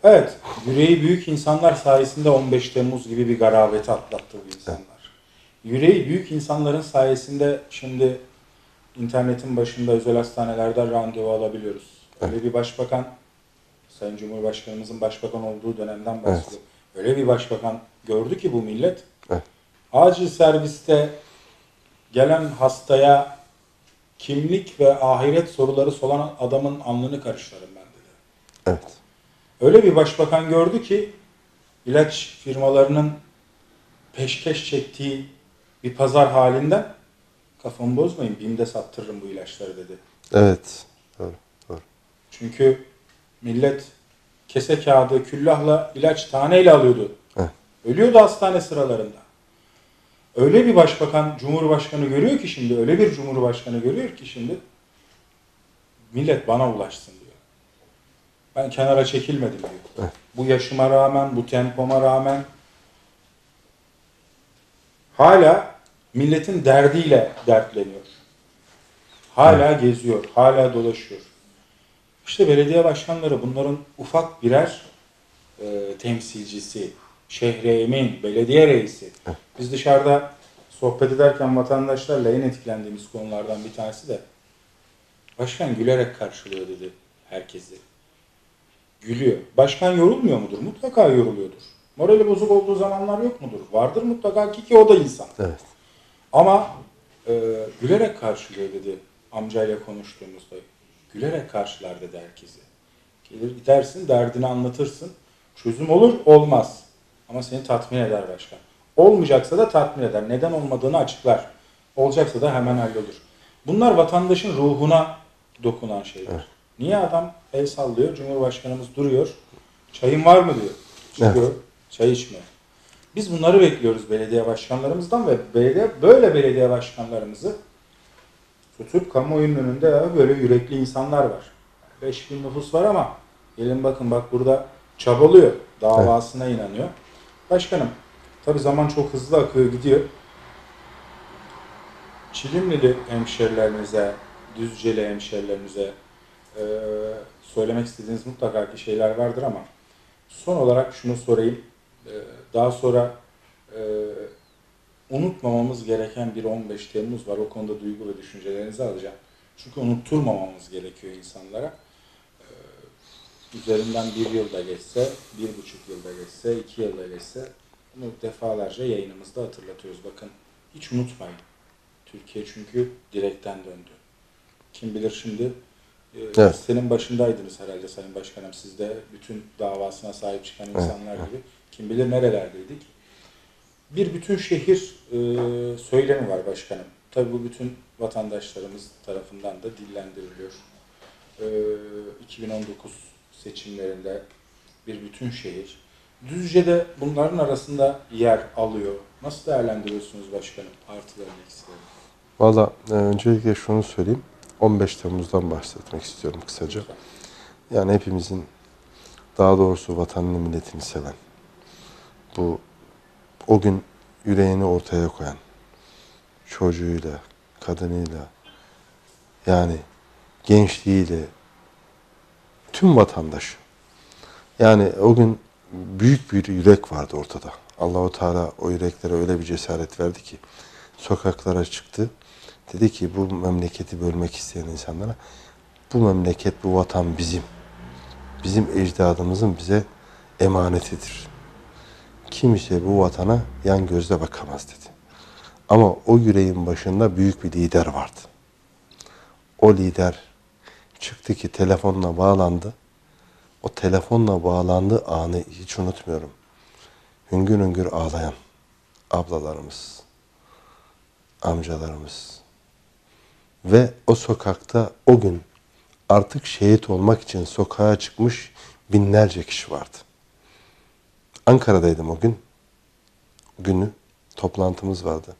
Evet, yüreği büyük insanlar sayesinde 15 Temmuz gibi bir garabeti atlattı bu insanlar. Yüreği büyük insanların sayesinde şimdi internetin başında özel hastanelerde randevu alabiliyoruz. Öyle bir başbakan, Sayın Cumhurbaşkanımızın başbakan olduğu dönemden bahsediyor. Öyle bir başbakan gördü ki bu millet, Evet. acil serviste gelen hastaya kimlik ve ahiret soruları soran adamın alnını karışlarım ben dedi. Evet. Öyle bir başbakan gördü ki ilaç firmalarının peşkeş çektiği bir pazar halinden kafamı bozmayın BİM'de sattırırım bu ilaçları dedi. Evet. Doğru. Doğru. Çünkü millet kese kağıdı küllahla ilaç taneyle alıyordu. Evet. Ölüyordu hastane sıralarında. Öyle bir başbakan, cumhurbaşkanı görüyor ki şimdi, öyle bir cumhurbaşkanı görüyor ki şimdi millet bana ulaşsın diyor. Ben kenara çekilmedim diyor. Evet. Bu yaşıma rağmen, bu tempoma rağmen hala milletin derdiyle dertleniyor. Hala geziyor, hala dolaşıyor. İşte belediye başkanları bunların ufak birer e, temsilcisi, şehre emin, belediye reisi. Biz dışarıda sohbet ederken vatandaşlarla en etkilendiğimiz konulardan bir tanesi de başkan gülerek karşılıyor dedi herkesi. Gülüyor. Başkan yorulmuyor mudur? Mutlaka yoruluyordur. Morali bozuk olduğu zamanlar yok mudur? Vardır mutlaka ki ki o da insan. Evet. Ama e, gülerek karşılıyor dedi amcayla konuştuğumuzda. Gülerek karşılar dedi herkesi. Gelir gidersin, derdini anlatırsın. Çözüm olur, olmaz. Ama seni tatmin eder başkan. Olmayacaksa da tatmin eder. Neden olmadığını açıklar. Olacaksa da hemen hallolur. Bunlar vatandaşın ruhuna dokunan şeyler. Niye adam el sallıyor, Cumhurbaşkanımız duruyor, çayın var mı diyor. Çıkıyor, çay içmiyor. Biz bunları bekliyoruz belediye başkanlarımızdan ve belediye, böyle belediye başkanlarımızı tutup kamuoyunun önünde ya böyle yürekli insanlar var. 5000 nüfus var ama gelin bakın bak burada çabalıyor. Davasına inanıyor. Başkanım tabi zaman çok hızlı akıyor gidiyor. Çilimlili hemşerilerimize, Düzceli hemşerilerimize eee, söylemek istediğiniz mutlaka ki şeyler vardır ama son olarak şunu sorayım. Eee, daha sonra eee, unutmamamız gereken bir 15 Temmuz var. O konuda duygu ve düşüncelerinizi alacağım. Çünkü unutturmamamız gerekiyor insanlara. Ee, üzerinden bir yılda geçse, bir buçuk yılda geçse, iki yılda geçse Bunu defalarca yayınımızda hatırlatıyoruz. Bakın hiç unutmayın. Türkiye çünkü direkten döndü. Kim bilir şimdi e, Evet. senin başındaydınız herhalde Sayın Başkanım. Siz de bütün davasına sahip çıkan insanlar gibi. Kim bilir nerelerdeydik. Bir bütün şehir e, söylemi var başkanım. Tabii bu bütün vatandaşlarımız tarafından da dillendiriliyor. E, 2019 seçimlerinde bir bütün şehir. Düzce'de bunların arasında yer alıyor. Nasıl değerlendiriyorsunuz başkanım partilerin eksilerini? Valla e, öncelikle şunu söyleyeyim. 15 Temmuz'dan bahsetmek istiyorum kısaca. Yani hepimizin daha doğrusu vatanını milletini seven, bu o gün yüreğini ortaya koyan, çocuğuyla, kadınıyla, yani gençliğiyle, tüm vatandaş. Yani o gün büyük bir yürek vardı ortada. Allahu Teala o yüreklere öyle bir cesaret verdi ki sokaklara çıktı. Dedi ki bu memleketi bölmek isteyen insanlara bu memleket, bu vatan bizim. Bizim ecdadımızın bize emanetidir. Kimse bu vatana yan gözle bakamaz dedi. Ama o yüreğin başında büyük bir lider vardı. O lider çıktı ki telefonla bağlandı. O telefonla bağlandığı anı hiç unutmuyorum. Hüngür hüngür ağlayan ablalarımız, amcalarımız ve o sokakta o gün artık şehit olmak için sokağa çıkmış binlerce kişi vardı. Ankara'daydım o gün. Günü toplantımız vardı.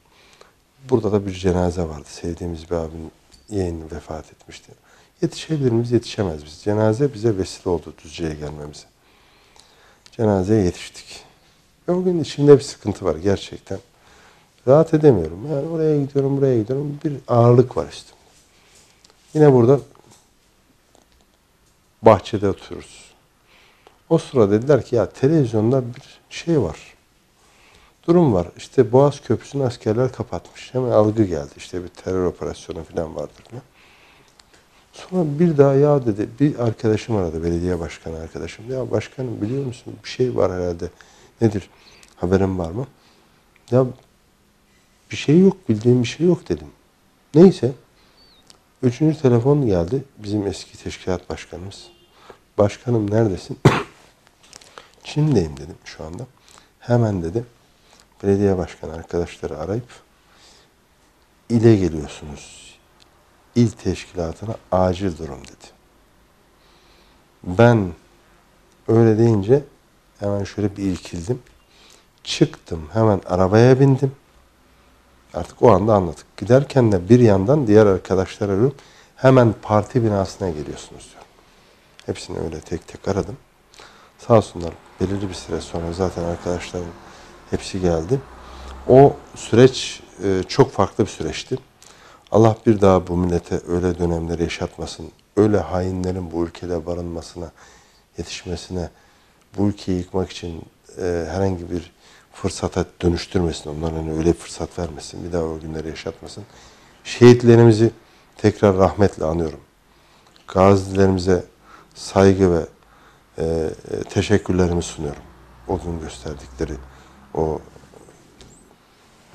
Burada da bir cenaze vardı. Sevdiğimiz bir abinin yeğeni vefat etmişti. Yetişebilir miyiz? Yetişemez biz. Cenaze bize vesile oldu Düzce'ye gelmemize. Cenazeye yetiştik. Ve bugün içimde bir sıkıntı var gerçekten. Rahat edemiyorum. Yani oraya gidiyorum, buraya gidiyorum. Bir ağırlık var üstümde. Yine burada bahçede oturuyoruz. O sıra dediler ki ya televizyonda bir şey var. Durum var. İşte Boğaz Köprüsü'nü askerler kapatmış. Hemen algı geldi. İşte bir terör operasyonu falan vardır. Falan. Sonra bir daha ya dedi bir arkadaşım aradı belediye başkanı arkadaşım. Ya başkanım biliyor musun bir şey var herhalde. Nedir? Haberin var mı? Ya bir şey yok bildiğim bir şey yok dedim. Neyse. Üçüncü telefon geldi. Bizim eski teşkilat başkanımız. Başkanım neredesin? Çin'deyim dedim şu anda. Hemen dedi. Belediye başkanı arkadaşları arayıp ile geliyorsunuz. İl teşkilatına acil durum dedi. Ben öyle deyince hemen şöyle bir irkildim. Çıktım hemen arabaya bindim. Artık o anda anladık. Giderken de bir yandan diğer arkadaşlar arıyorum. Hemen parti binasına geliyorsunuz diyor. Hepsini öyle tek tek aradım. Sağ olsunlar belirli bir süre sonra zaten arkadaşlarım hepsi geldi. O süreç e, çok farklı bir süreçti. Allah bir daha bu millete öyle dönemleri yaşatmasın. Öyle hainlerin bu ülkede barınmasına, yetişmesine, bu ülkeyi yıkmak için e, herhangi bir fırsata dönüştürmesin. Önüne öyle bir fırsat vermesin. Bir daha o günleri yaşatmasın. Şehitlerimizi tekrar rahmetle anıyorum. Gazilerimize saygı ve e, e, teşekkürlerimi sunuyorum. O gün gösterdikleri o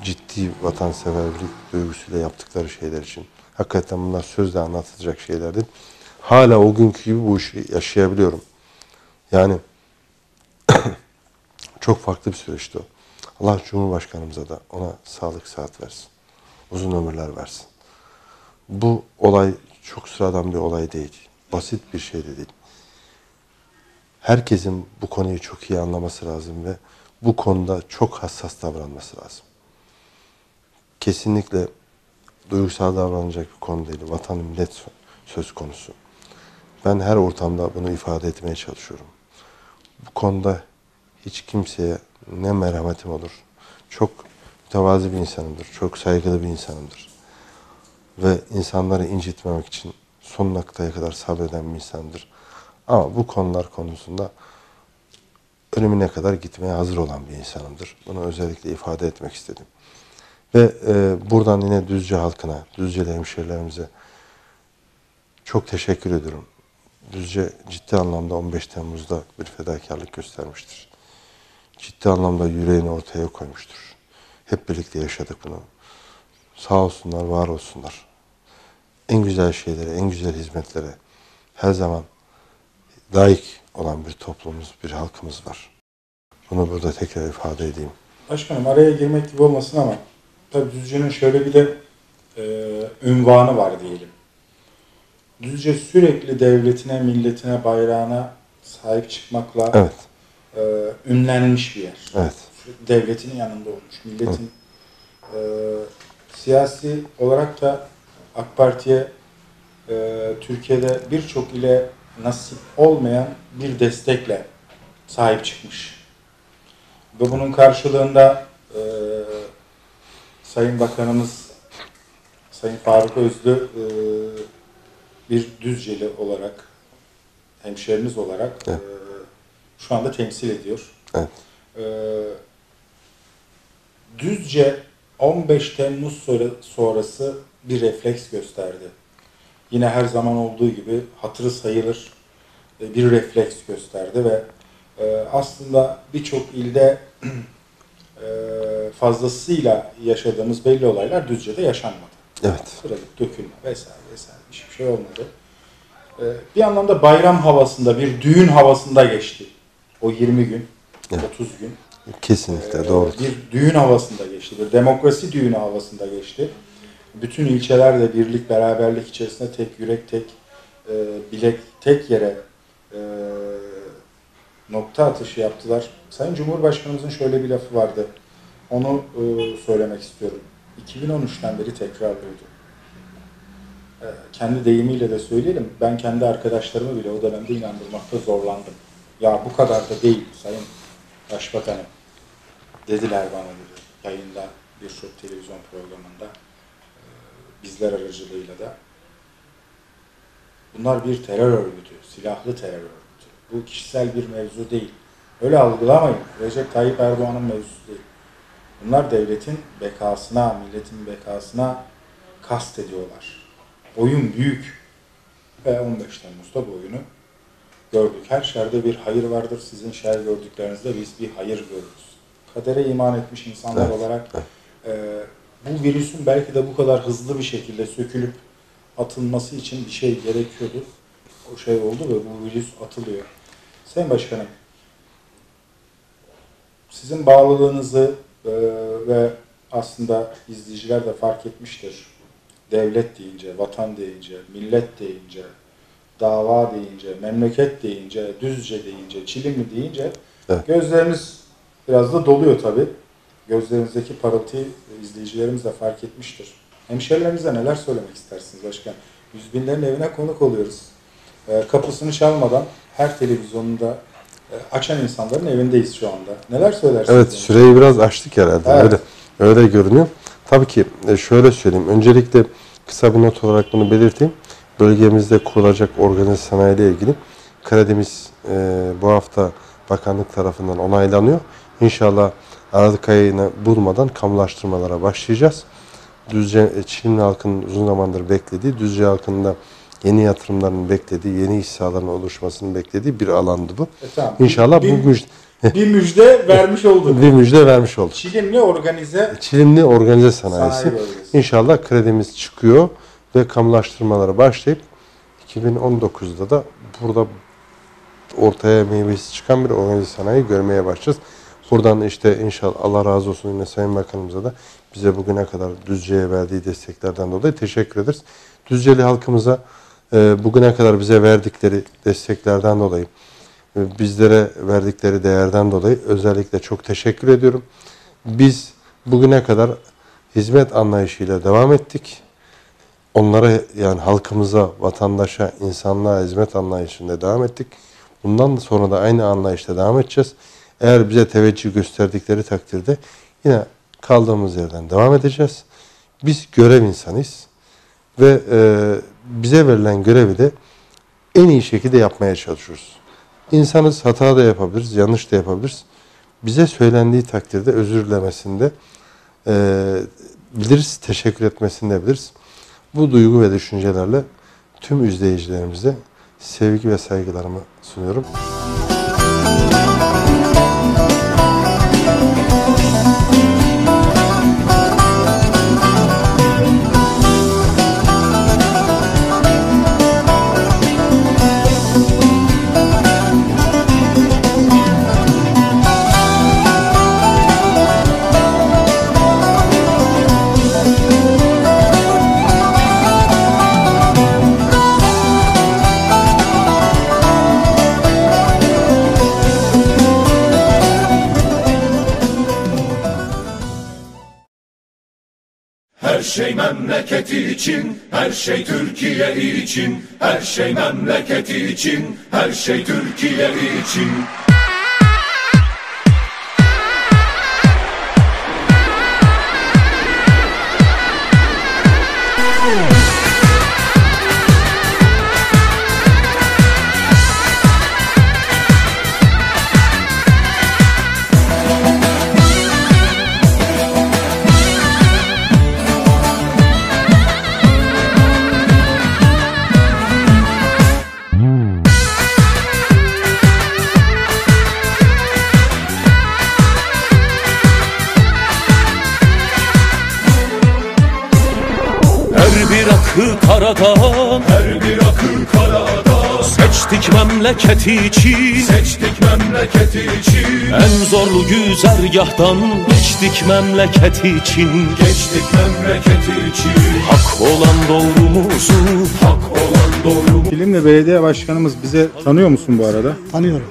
ciddi vatanseverlik duygusuyla yaptıkları şeyler için. Hakikaten bunlar sözle anlatılacak şeyler değil. Hala o günkü gibi bu işi yaşayabiliyorum. Yani çok farklı bir süreçti o. Allah Cumhurbaşkanımıza da ona sağlık saat versin. Uzun ömürler versin. Bu olay çok sıradan bir olay değil. Basit bir şey de değil. Herkesin bu konuyu çok iyi anlaması lazım ve bu konuda çok hassas davranması lazım. Kesinlikle duygusal davranacak bir konu değil. Vatan millet söz konusu. Ben her ortamda bunu ifade etmeye çalışıyorum. Bu konuda hiç kimseye ne merhametim olur. Çok mütevazi bir insanımdır. Çok saygılı bir insanımdır. Ve insanları incitmemek için son noktaya kadar sabreden bir insandır. Ama bu konular konusunda ölümüne kadar gitmeye hazır olan bir insanımdır. Bunu özellikle ifade etmek istedim. Ve e, buradan yine Düzce halkına, Düzceli hemşehrilerimize çok teşekkür ediyorum. Düzce ciddi anlamda 15 Temmuz'da bir fedakarlık göstermiştir. ciddi anlamda yüreğini ortaya koymuştur. Hep birlikte yaşadık bunu. Sağ olsunlar, var olsunlar. En güzel şeylere, en güzel hizmetlere her zaman layık olan bir toplumumuz, bir halkımız var. Bunu burada tekrar ifade edeyim. Başkanım araya girmek gibi olmasın ama tabii Düzce'nin şöyle bir de e, ünvanı var diyelim. Düzce sürekli devletine, milletine, bayrağına sahip çıkmakla Evet, e, ünlenmiş bir yer. evet, Sürekli devletin yanında olmuş, milletin e, siyasi olarak da AK Parti'ye e, Türkiye'de birçok ile nasip olmayan bir destekle sahip çıkmış. Ve bunun karşılığında e, Sayın Bakanımız Sayın Faruk Özlü e, bir Düzceli olarak hemşeriniz olarak Evet. e, şu anda temsil ediyor. evet. E, Düzce 15 Temmuz sonra- sonrası bir refleks gösterdi. Yine her zaman olduğu gibi hatırı sayılır e, bir refleks gösterdi ve e, aslında birçok ilde e, fazlasıyla yaşadığımız belli olaylar Düzce'de yaşanmadı. Evet, Kırılık, dökülme vesaire vesaire hiçbir şey olmadı. Bir anlamda bayram havasında, bir düğün havasında geçti. O 20 gün, Evet. 30 gün. kesinlikle Ee, doğru. Bir düğün havasında geçti. Bir demokrasi düğünü havasında geçti. Bütün ilçelerde birlik, beraberlik içerisinde tek yürek, tek e, bilek, tek yere e, nokta atışı yaptılar. Sayın Cumhurbaşkanımızın şöyle bir lafı vardı. Onu e, söylemek istiyorum. 2013'ten beri tekrarlıyordu. E, kendi deyimiyle de söyleyelim. Ben kendi arkadaşlarımı bile o dönemde inandırmakta zorlandım. Ya bu kadar da değil Sayın Başbakanım dediler bana dedi. Yayında birçok televizyon programında bizler aracılığıyla da bunlar bir terör örgütü, silahlı terör örgütü. Bu kişisel bir mevzu değil. Öyle algılamayın. Recep Tayyip Erdoğan'ın mevzusu değil. Bunlar devletin bekasına, milletin bekasına kast ediyorlar. Oyun büyük. Ve 15 Temmuz'da bu oyunu gördük. Her şerde bir hayır vardır. Sizin şer gördüklerinizde biz bir hayır görürüz. Kadere iman etmiş insanlar Evet, olarak e, bu virüsün belki de bu kadar hızlı bir şekilde sökülüp atılması için bir şey gerekiyordu. O şey oldu ve bu virüs atılıyor. Sayın Başkanım, sizin bağlılığınızı e, ve aslında izleyiciler de fark etmiştir. Devlet deyince, vatan deyince, millet deyince, dava deyince, memleket deyince, düzce deyince, çilimli deyince Evet. gözleriniz biraz da doluyor tabii. Gözlerinizdeki parıltıyı izleyicilerimiz de fark etmiştir. Hemşerilerimize neler söylemek istersiniz başkan? Yüz binlerin evine konuk oluyoruz. Ee, kapısını çalmadan her televizyonunda e, açan insanların evindeyiz şu anda. Neler söylersiniz? Evet, süreyi biraz açtık herhalde. Evet. Öyle, öyle görünüyor. Tabii ki e, şöyle söyleyeyim. Öncelikle kısa bir not olarak bunu belirteyim. Bölgemizde kurulacak organize sanayi ile ilgili kredimiz e, bu hafta bakanlık tarafından onaylanıyor. İnşallah Aralık ayını bulmadan kamulaştırmalara başlayacağız. Düzce, e, Çilimli halkının uzun zamandır beklediği, Düzce halkının da yeni yatırımların beklediği, yeni iş sahalarının oluşmasını beklediği bir alandı bu. E, tamam. İnşallah bir, bu müjde, bir müjde vermiş olduk. bir müjde vermiş olduk. Çilimli organize Çilimli organize sanayisi. sanayi bölgesi. İnşallah kredimiz çıkıyor ve kamulaştırmalara başlayıp 2019'da da burada ortaya meyvesi çıkan bir organize sanayi görmeye başlayacağız. Buradan işte inşallah Allah razı olsun yine Sayın Bakanımıza da bize bugüne kadar Düzce'ye verdiği desteklerden dolayı teşekkür ederiz. Düzceli halkımıza e, bugüne kadar bize verdikleri desteklerden dolayı, e, bizlere verdikleri değerden dolayı özellikle çok teşekkür ediyorum. Biz bugüne kadar hizmet anlayışıyla devam ettik. Onlara yani halkımıza, vatandaşa, insanlığa hizmet anlayışında devam ettik. Bundan sonra da aynı anlayışla devam edeceğiz. Eğer bize teveccüh gösterdikleri takdirde yine kaldığımız yerden devam edeceğiz. Biz görev insanıyız ve e, bize verilen görevi de en iyi şekilde yapmaya çalışıyoruz. İnsanız, hata da yapabiliriz, yanlış da yapabiliriz. Bize söylendiği takdirde özür dilemesinde e, biliriz, teşekkür etmesini de biliriz. Bu duygu ve düşüncelerle tüm izleyicilerimize sevgi ve saygılarımı sunuyorum. Memleketi için, her şey Türkiye için, her şey memleketi için, her şey Türkiye için. Akı karadan Her bir akı karadan Seçtik memleketi için Seçtik memleketi için En zorlu güzergahtan Geçtik memleketi için Geçtik memleketi için Hak olan doğrumuzu Hak olan doğrumuzu Kilimli Belediye Başkanımız bize tanıyor musun bu arada? Tanıyorum.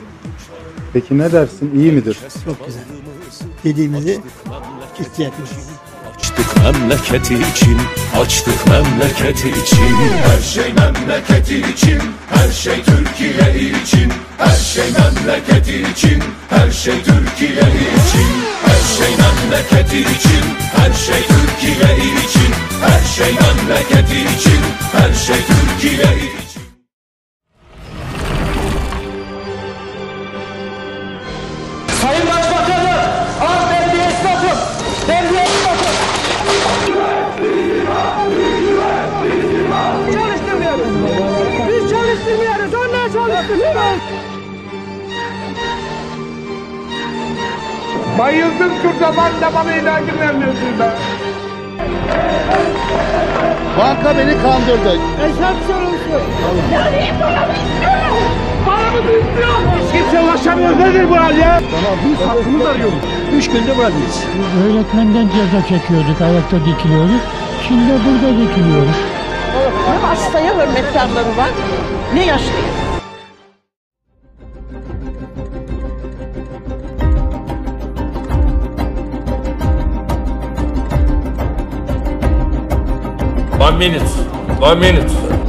Peki ne dersin? İyi midir? Çok güzel. Dediğimizi etmiş. Açtık memleketi için, açtık memleketi için. Her şey memleketi için, her şey Türkiye için. Her şey memleketi için, her şey Türkiye için. Her şey memleketi için, her şey Türkiye için. Her şey memleketi için, her şey Türkiye için. Sayın Başbakanım, Bayıldım şurada ben de bana ilacı vermiyorsun be. Banka beni kandırdı. Hesap sorusu. Ya niye paramı istiyor? Paramı istiyor. Kimse ulaşamıyor. Nedir bu hal ya? Tamam biz hakkımızı arıyoruz. Üç günde buradayız. Öğretmenden ceza çekiyorduk, ayakta dikiliyorduk. Şimdi burada dikiliyoruz. Ne hastaya hürmetkarları var, ne yaşlıya. One minute. One minute.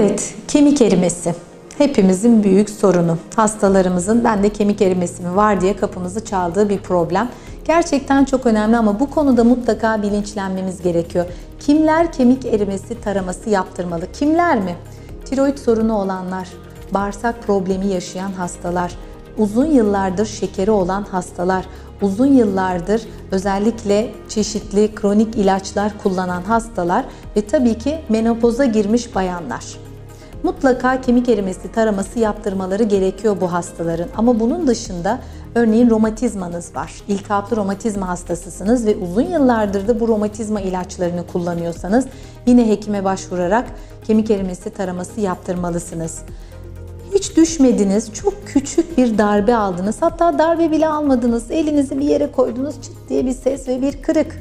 Evet, kemik erimesi. Hepimizin büyük sorunu. Hastalarımızın ben de kemik erimesi mi var diye kapımızı çaldığı bir problem. Gerçekten çok önemli ama bu konuda mutlaka bilinçlenmemiz gerekiyor. Kimler kemik erimesi taraması yaptırmalı? Kimler mi? Tiroid sorunu olanlar, bağırsak problemi yaşayan hastalar, uzun yıllardır şekeri olan hastalar, uzun yıllardır özellikle çeşitli kronik ilaçlar kullanan hastalar ve tabii ki menopoza girmiş bayanlar. Mutlaka kemik erimesi taraması yaptırmaları gerekiyor bu hastaların. Ama bunun dışında örneğin romatizmanız var. İltihaplı romatizma hastasısınız ve uzun yıllardır da bu romatizma ilaçlarını kullanıyorsanız yine hekime başvurarak kemik erimesi taraması yaptırmalısınız. hiç düşmediniz, çok küçük bir darbe aldınız. Hatta darbe bile almadınız, elinizi bir yere koydunuz, çıt diye bir ses ve bir kırık.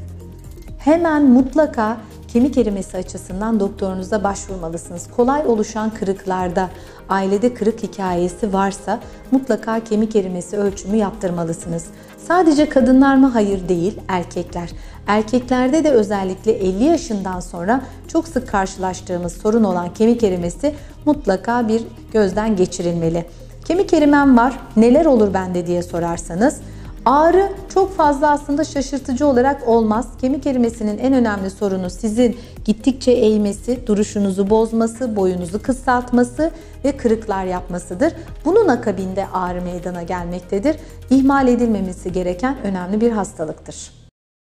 Hemen mutlaka kemik erimesi açısından doktorunuza başvurmalısınız. Kolay oluşan kırıklarda, ailede kırık hikayesi varsa mutlaka kemik erimesi ölçümü yaptırmalısınız. Sadece kadınlar mı? Hayır değil, erkekler. Erkeklerde de özellikle 50 yaşından sonra çok sık karşılaştığımız sorun olan kemik erimesi mutlaka bir gözden geçirilmeli. Kemik erimem var, neler olur bende diye sorarsanız Ağrı çok fazla aslında şaşırtıcı olarak olmaz. Kemik erimesinin en önemli sorunu sizin gittikçe eğmesi, duruşunuzu bozması, boyunuzu kısaltması ve kırıklar yapmasıdır. Bunun akabinde ağrı meydana gelmektedir. İhmal edilmemesi gereken önemli bir hastalıktır.